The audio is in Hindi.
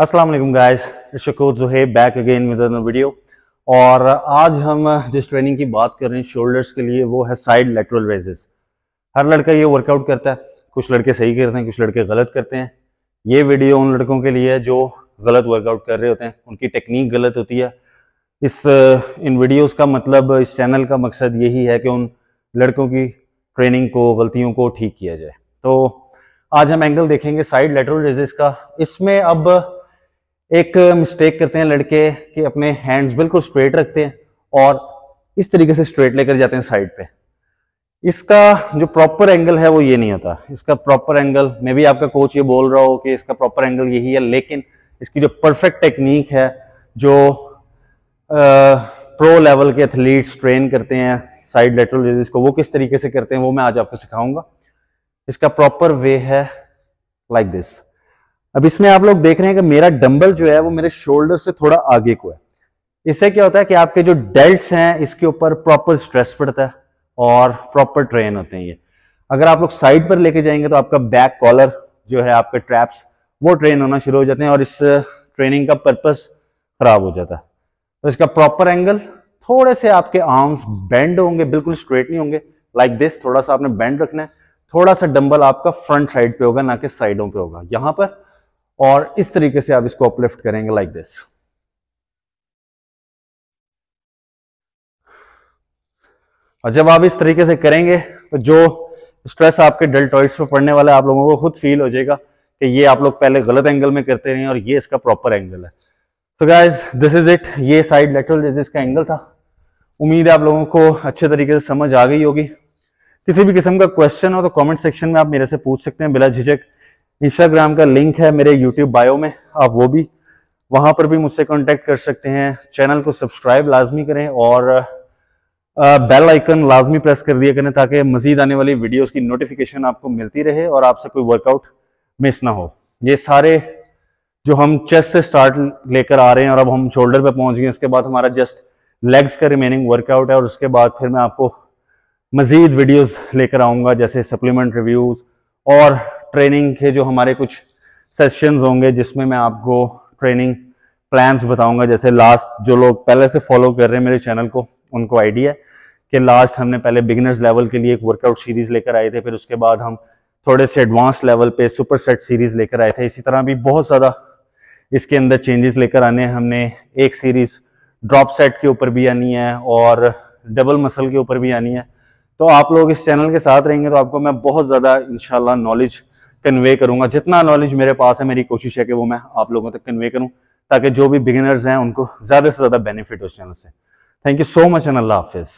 अस्सलाम वालेकुम guys Shakoor Zuheb back again with another video और आज हम जिस ट्रेनिंग की बात कर रहे हैं शोल्डर्स के लिए, वो है साइड लेटरल रेजेस हर लड़का ये वर्कआउट करता है. कुछ लड़के सही करते हैं, कुछ लड़के गलत करते हैं. ये वीडियो उन लड़कों के लिए है जो गलत वर्कआउट कर रहे होते हैं. उनकी टेक्निक गलत होती है. इस, इन वीडियोस का मतलब इस चैनल का मकसद यही है कि उन लड़कों की ट्रेनिंग को, गलतियों को ठीक किया जाए. तो आज हम एंगल देखेंगे साइड लेटरल रेजेस का. इसमें अब एक मिस्टेक करते हैं लड़के कि अपने हैंड्स बिल्कुल स्ट्रेट रखते हैं और इस तरीके से स्ट्रेट लेकर जाते हैं साइड पे। इसका जो प्रॉपर एंगल है वो ये नहीं होता। इसका प्रॉपर एंगल मे भी आपका कोच ये बोल रहा हो कि इसका प्रॉपर एंगल यही है लेकिन इसकी जो परफेक्ट टेक्निक है जो आ, प्रो लेवल के एथलीट्स ट्रेन करते हैं साइड लेटरल रेजिस को वो किस तरीके से करते हैं वो मैं आज आपको सिखाऊँगा। इसका प्रॉपर वे है लाइक like दिस अब इसमें आप लोग देख रहे हैं कि मेरा डंबल जो है वो मेरे शोल्डर से थोड़ा आगे को है। इससे क्या होता है कि आपके जो डेल्ट हैं, इसके ऊपर प्रॉपर स्ट्रेस पड़ता है और प्रॉपर ट्रेन होते हैं ये। अगर आप लोग साइड पर लेके जाएँगे तो आपका बैक कॉलर जो है, आपके ट्रैप्स, वो ट्रेन होना शुरू हो जाते हैं और इस ट्रेनिंग का पर्पस खराब हो जाता है। तो इसका प्रॉपर एंगल, थोड़े से आपके आर्म्स बेंड होंगे, बिल्कुल स्ट्रेट नहीं होंगे। लाइक like दिस थोड़ा सा आपने बेंड रखना है। थोड़ा सा डंबल आपका फ्रंट साइड पे होगा, ना कि साइडों पे होगा। यहाँ पर और इस तरीके से आप इसको अपलिफ्ट करेंगे लाइक दिस और जब आप इस तरीके से करेंगे तो जो स्ट्रेस आपके डेल्टॉइड्स पे पड़ने वाला है, आप लोगों को खुद फील हो जाएगा कि ये आप लोग पहले गलत एंगल में करते रहे और ये इसका प्रॉपर एंगल है. तो गाइज़ दिस इज़ इट ये साइड लेटरल रेजिस का एंगल था. उम्मीद है आप लोगों को अच्छे तरीके से समझ आ गई होगी. किसी भी किस्म का क्वेश्चन हो तो कमेंट सेक्शन में आप मेरे से पूछ सकते हैं बिला झिझक इंस्टाग्राम का लिंक है मेरे यूट्यूब बायो में, आप वो भी। वहाँ पर भी मुझसे कांटेक्ट कर सकते हैं। चैनल को सब्सक्राइब लाजमी करें और बेल आइकन लाजमी प्रेस कर दिया करें ताकि मजीद आने वाली वीडियोस की नोटिफिकेशन आपको मिलती रहे और आपसे कोई वर्कआउट मिस ना हो। ये सारे जो हम चेस्ट से स्टार्ट लेकर आ रहे हैं और अब हम शोल्डर पे पहुँच गए, इसके बाद हमारा जस्ट लेग्स का रिमेनिंग वर्कआउट है और उसके बाद फिर मैं आपको मजीद वीडियोस लेकर आऊँगा, जैसे सप्लीमेंट रिव्यूज़ और ट्रेनिंग के जो हमारे कुछ सेशंस होंगे, जिसमें मैं आपको ट्रेनिंग प्लान्स बताऊँगा। जैसे लास्ट जो लोग पहले से फॉलो कर रहे हैं मेरे चैनल को, उनको आइडिया है कि लास्ट हमने पहले बिगिनर्स लेवल के लिए एक वर्कआउट सीरीज़ लेकर आए थे, फिर उसके बाद हम थोड़े से एडवांस लेवल पे सुपर सेट सीरीज़ लेकर आए थे। इसी तरह भी बहुत ज़्यादा इसके अंदर चेंजेस लेकर आने हैं। हमने एक सीरीज़ ड्रॉप सेट के ऊपर भी आनी है और डबल मसल के ऊपर भी आनी है। तो आप लोग इस चैनल के साथ रहेंगे तो आपको मैं बहुत ज़्यादा, इंशाल्लाह नॉलेज कन्वे करूँगा। जितना नॉलेज मेरे पास है, मेरी कोशिश है कि वो मैं आप लोगों तक कन्वे करूँ, ताकि जो भी बिगिनर्स हैं, उनको ज़्यादा से ज़्यादा बेनिफिट हो चैनल से। Thank you so much and अल्लाह हाफिज़